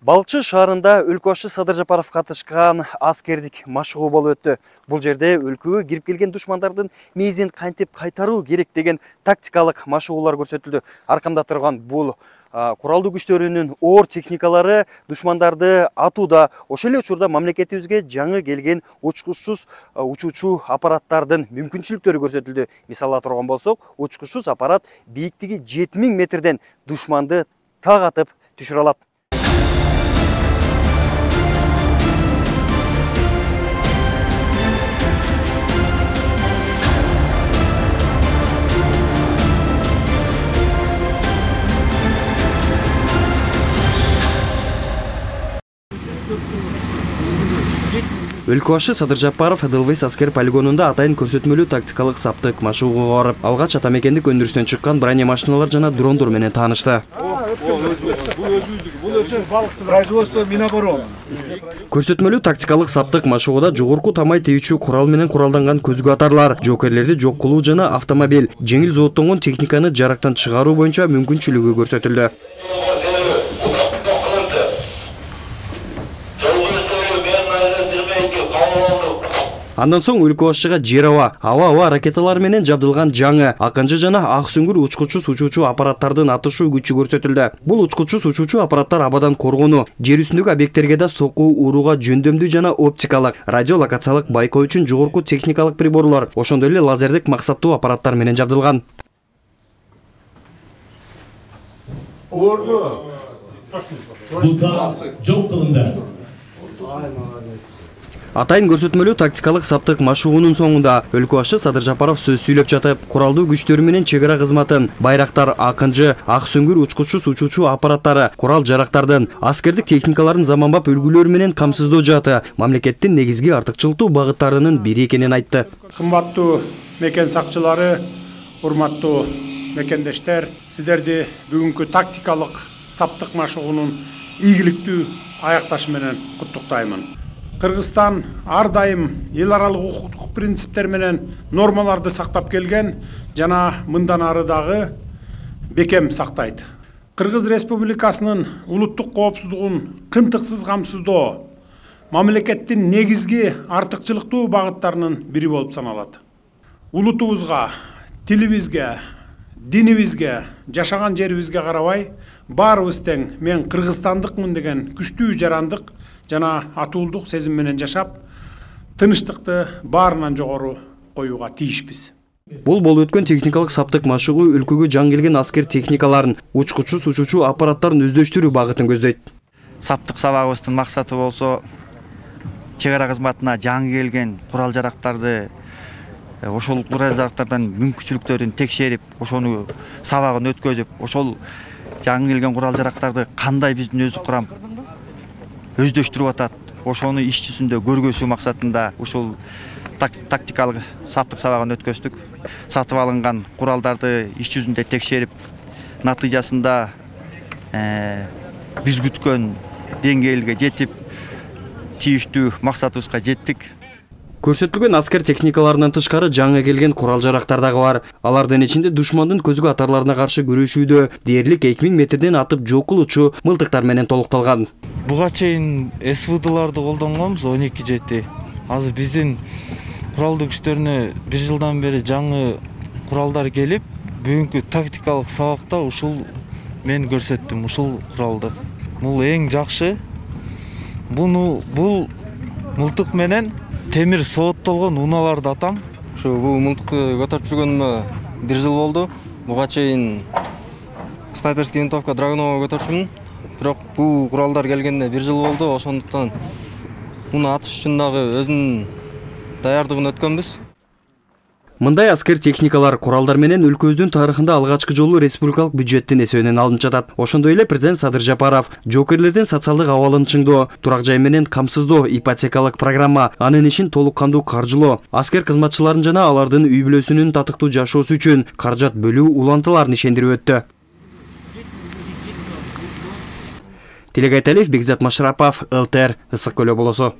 балчы шаарында өлкө башы садыр жапаров катышкан аскердик машыгуу болуп өттү. Бул жерде өлкөгө кирип келген душмандардын мээзин кантип кайтаруу керек деген тактикалык машыгуулар көрсөтүлдү. Аркамда турган бул куралдуу күчтөрүнүн оор техникалары душмандарды атууда ошол эле учурда мамлекетибизге жаңы келген учкучсуз учуучу аппараттардын мүмкүнчүлүктөрү көрсөтүлдү. Мисалы ала турган болсок учкучсуз аппарат бийиктиги жети миң метрден душманды так атып түшүрө алат. Өлкө башы садыр жапаров эделвейс аскер полигонунда атайын көрсөтмөлүү тактикалык саптык машыгууга барып алгач ата мекендик өндүрүштөн чыккан бронемашиналар жана дрондор менен таанышты. Производство минобороны. Көрсөтмөлүү тактикалык саптык машыгууда жогорку тамай тийүүчү курал менен куралданган көзгү атарлар жоокерлерди жок кылуу жана автомобиль жеңил зооттонгон техниканы жарактан чыгаруу боюнча мүмкүнчүлүгү көрсөтүлдү андан соң өлкө башчыга жер аба аба аба ракеталары менен жабдылган жаңы акынжы жана ак сүңгүр учкучсуз учуучу аппараттардын атышуу күчү көрсөтүлдү. Бул учкучсуз учуучу аппараттар абадан коргонуу жер үстүндөгү объекттерге да сокку урууга жөндөмдүү жана оптикалык радиолокациялык байкоо үчүн жогорку техникалык приборлор ошондой эле лазердик максаттуу аппараттар менен жабдылган. Орду! Burada çok kılındı. Атайын көрсөтмөлүү тактикалык саптык машыгуунун соңунда. Өлкө башы садыр жапаров сөз сүйлөп жатып куралдуу күчтөрү менен чек ара кызматын байрактар акынжы ак сүңгүр учкучсуз учуучу аппараттары курал жарактардын аскердик техникалардын заманбап үлгүлөрү менен камсыздоо жааты мамлекеттин негизги артыкчылыктуу багыттарынын бири экенин айтты. Кымбаттуу мекен сакчылары урматтуу мекендештер сиздерди бүгүнкү тактикалык саптык машыгуунун ийгиликтүү аякташы менен куттуктаймын кыргызстан ар дайым эл аралык укуктук принциптер менен нормаларды сактап келген жана мындан ары дагы бекем сактайт кыргыз республикасынын улуттук коопсуздугун кынтыксыз камсыздоо мамлекеттин негизги артыкчылыктуу багыттарынын бири болуп саналат улутубузга тилибизге динибизге жашаган жерибизге карабай баарыбыз тең мен кыргызстандыкмын деген күчтүү жарандык жана атуулдук сезим менен жашап тынычтыкты баарынан жогору коюуга тийишпиз бул болуп өткөн техникалык саптык машыгуу өлкөгө жаңы келген аскер техникаларын учкучсуз учуучу аппараттарын өздөштүрүү багытын көздөйт саптык сабагыбыздын максаты болсо чек ара кызматына жаңы келген курал жарактарды ошол курал жарактардан мүмкүнчүлүктөрүн текшерип ошону сабагын өткөзүп ошол жаңы келген курал жарактарды кандай биздин өзү курам өздөштүрүп атат. Ошону иш жүзүндө көргөзүү максатында ушул так- тактикалык саптык сабагын өткөздүк. Сатып алынган куралдарды иш жүзүндө текшерип натыйжасында э, биз күткөн деңгээлге жетип тийиштүү максатыбызга жеттик. Көрсөтүлгөн аскер техникаларынан тышкары жаңы келген курал жарактар дагы бар. Алардын ичинде душмандын көзгү атарларына каршы күрөшүүдө дээрлик эки миң метрден атып жок кылуучу мылтыктар менен толукталган. Буга чейин свдларды колдонгонбуз он эки жети. Азыр биздин куралдуу күчтөрүнө бир жылдан бери жаңы куралдар келип бүгүнкү тактикалык сабакта ушул мен көрсөттүм ушул куралды. Бул эң жакшы. Буну бул мылтык менен темир сооттолгон унааларды атам. Ушу бул мылтыкты көтөрүп жүргөнүмө бир жыл болду. Буга чейин снайперский винтовка драгунова көтөрчүмүн бирок бул куралдар келгенине бир жыл болду. Ошондуктан муну атыш үчүн дагы өзүнүн даярдыгын өткөнбүз. Мындай аскер техникалар куралдар менен өлкөбүздүн тарыхында алгачкы жолу республикалык бюджеттин эсебинен алынып жатат. Ошондой эле президент садыр жапаров жоокерлердин социалдык абалын чыңдоо турак жай менен камсыздоо ипотекалык программа анын ишин толук кандуу каржылоо аскер кызматчыларын жана алардын үй бүлөсүнүн татыктуу жашоосу үчүн каражат бөлүү улантыларын ишендирип өттү тилек айталиев бекзат машрапов лтр ысык көл облусу